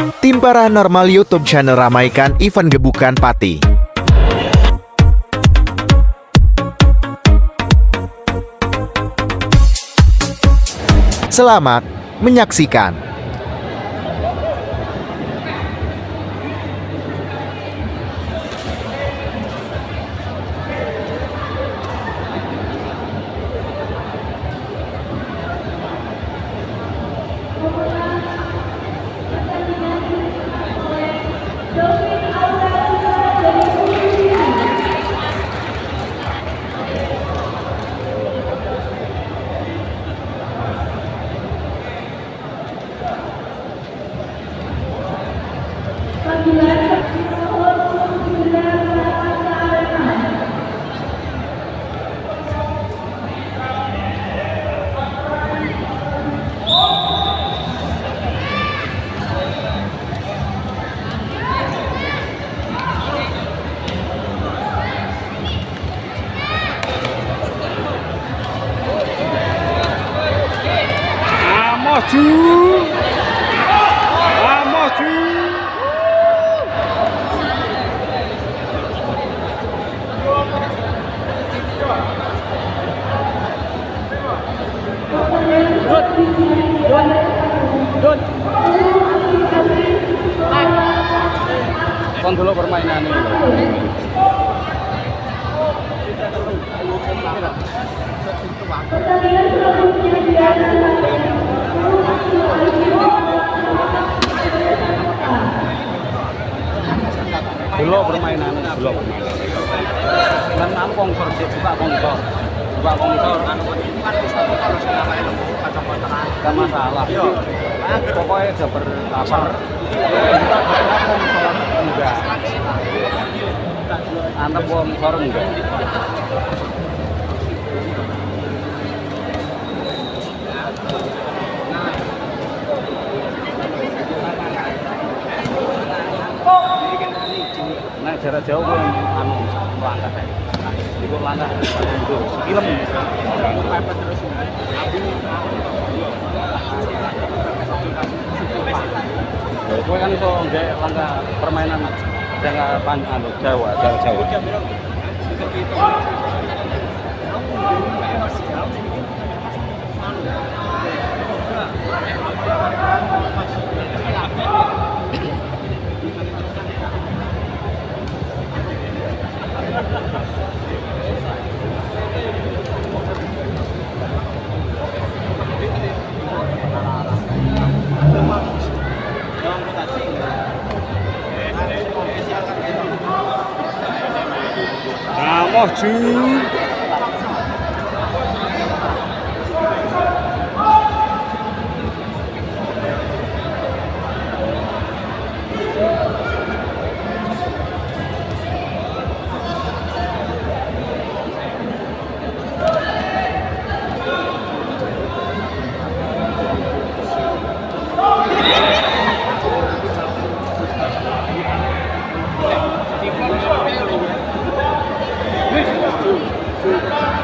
Tim Paranormal YouTube channel ramaikan event gebukan Pati. Selamat menyaksikan. Kon dulu permainan ini. Dulu permainan, dulu. Dan kongkor. Anu kan. Gak masalah. Nah, pokoknya udah. Kita berapa kongkor enggak. Antep kongkor enggak. Nah, jarak jauh pun anu langkah kayak. Nah, itu langkah itu film. Terus. Itu kan itu nggak langkah permainan jangka panjang anu Jawa, jarak jauh. Nah,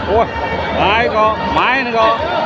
ủa, 一个买那个。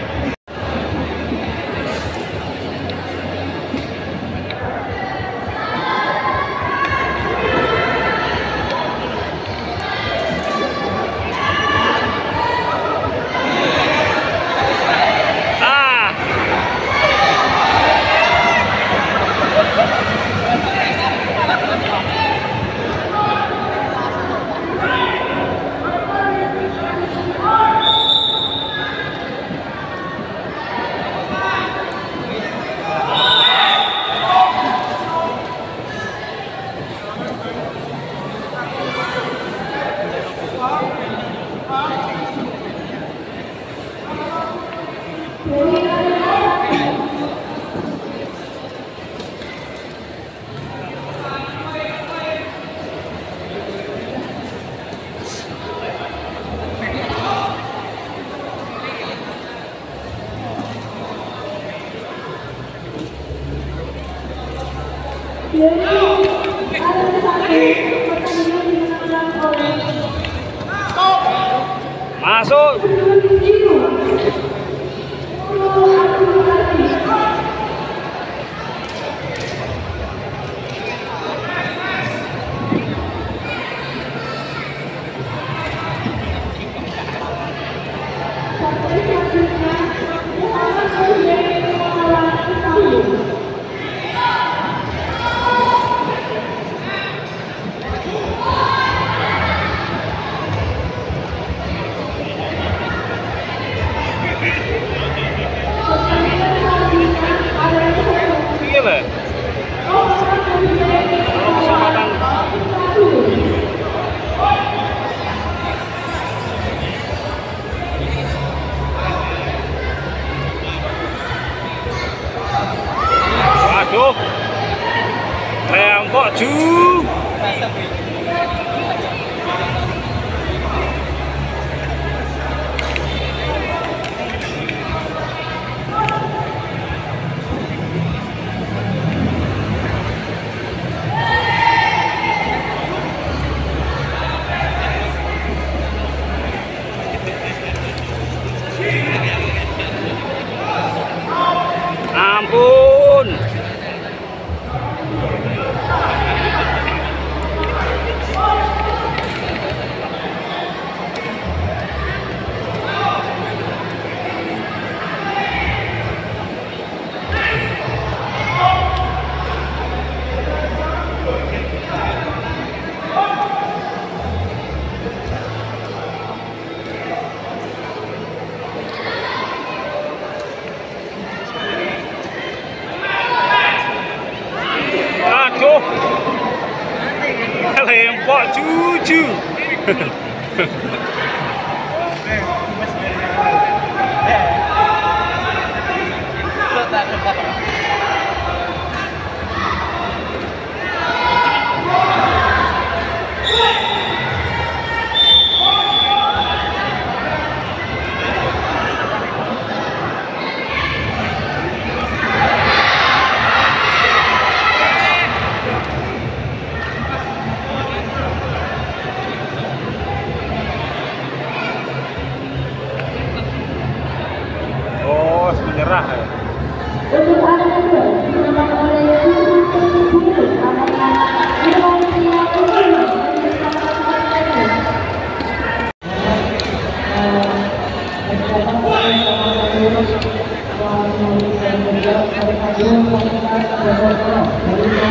pasó choo choo. menyerah ya. Untuk Bulu,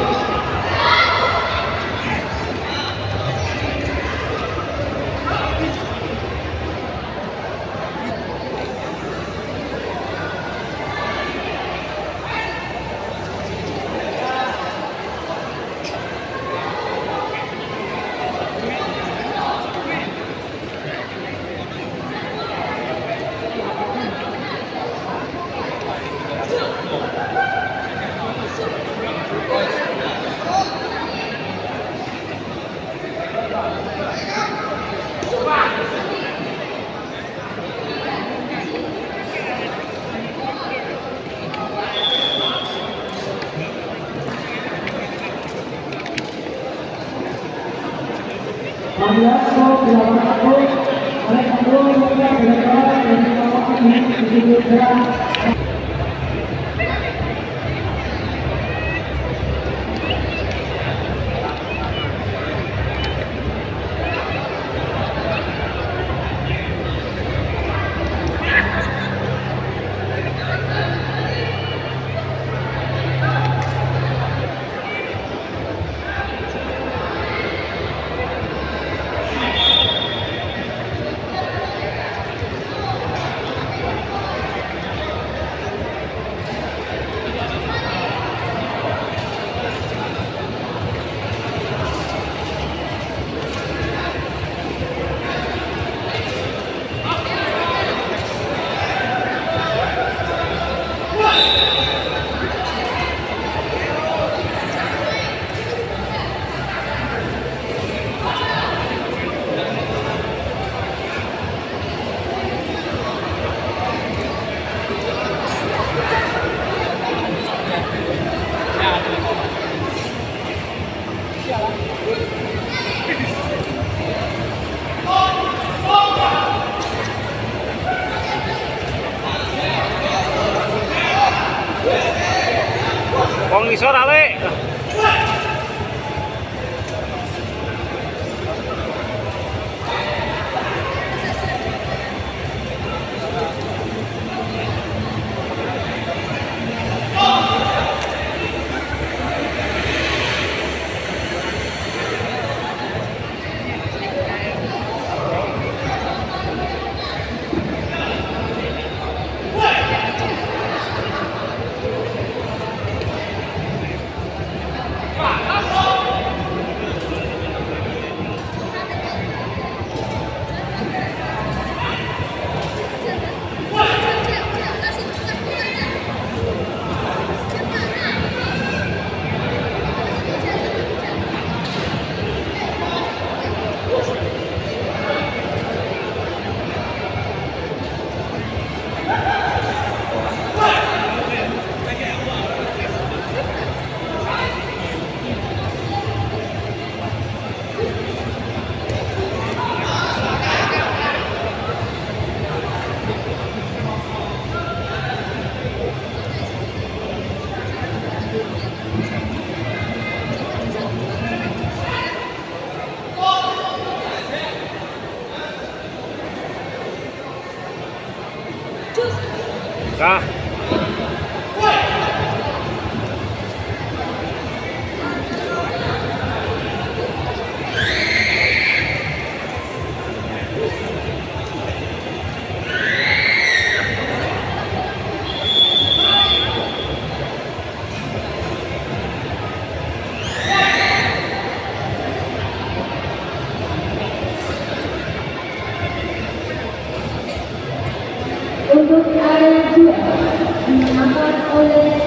oleh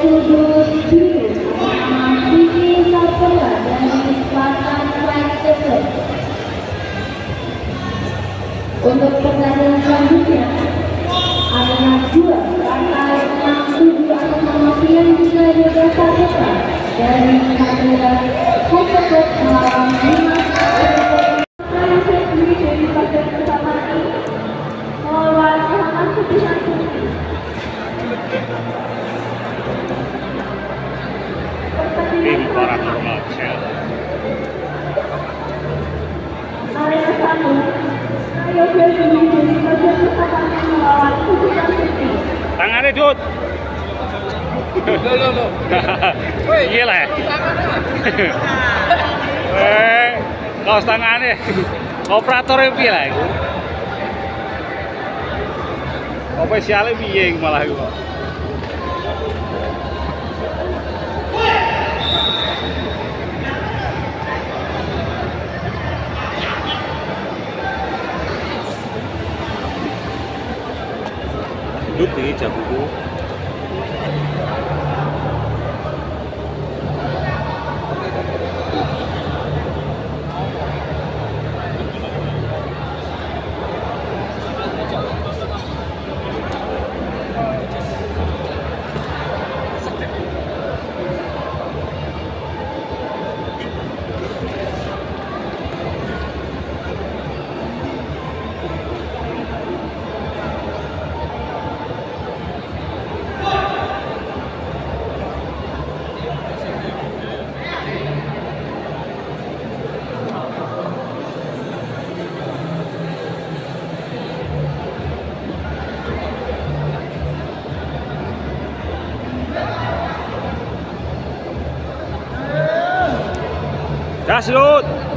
Center. Untuk pertandingan selanjutnya, area dua partai 67 atas nama Pian Juga Yoga dari Madura Hypercourt melawan Tangannya itu. Lo lo lo. Iya lah. Ya. Eh, kau tangannya. Operatornya piye lah iku? Apa malah itu. 룩 되게 작고. Rashid!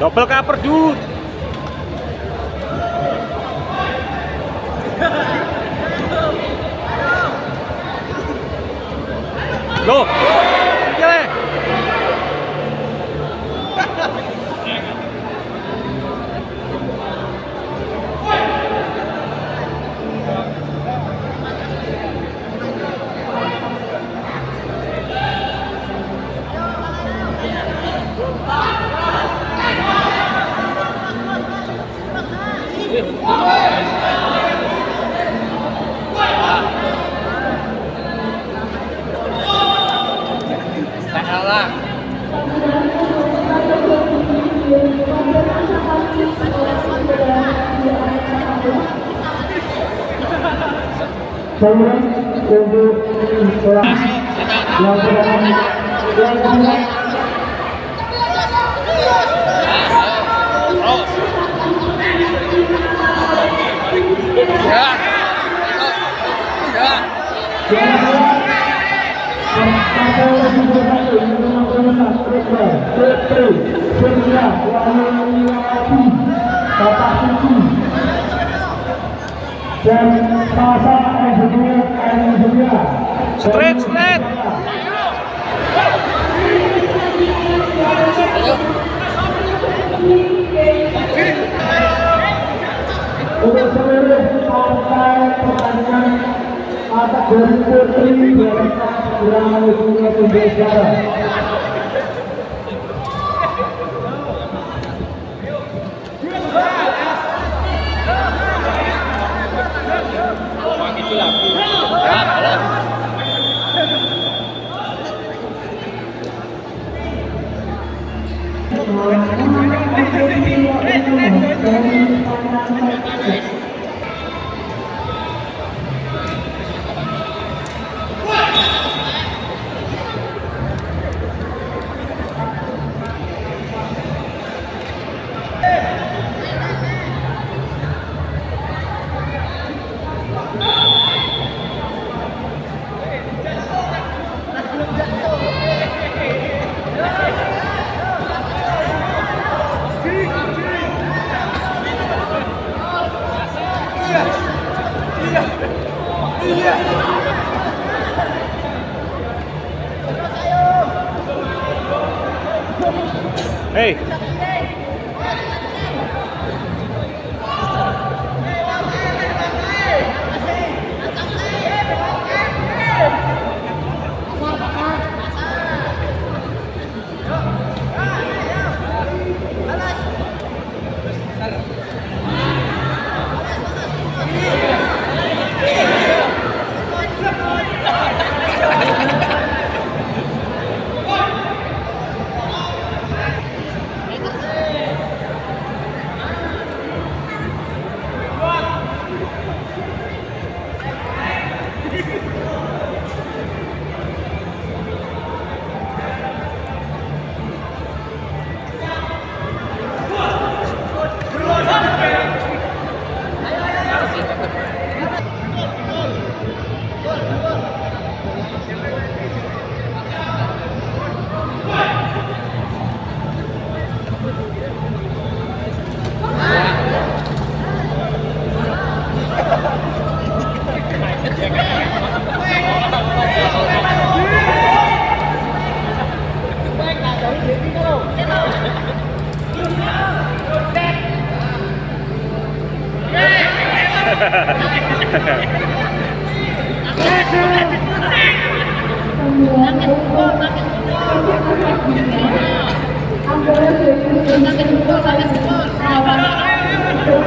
Double cover Dut. Loh. Saluran untuk yang yang kedua dan Straight, straight. untuk seluruh partai pertandingan putri yang menuju Indonesia. Hei.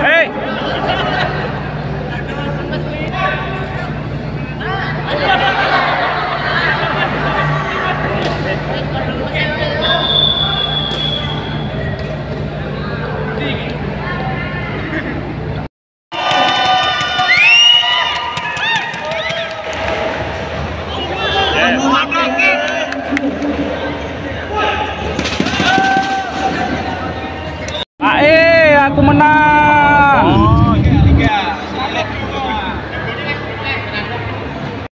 Hey!